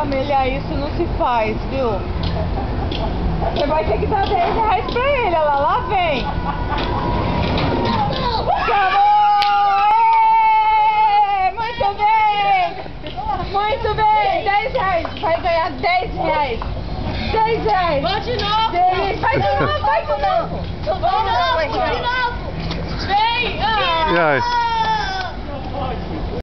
Família, isso não se faz, viu? Você vai ter que dar 10 reais pra ele, olha lá, lá vem. Acabou! Muito bem! Muito bem! 10 reais! Vai ganhar 10 reais! 10 reais! Vou de novo. Dez. Vai de novo, vai de novo! De novo, de novo. Vem. Ah. E aí?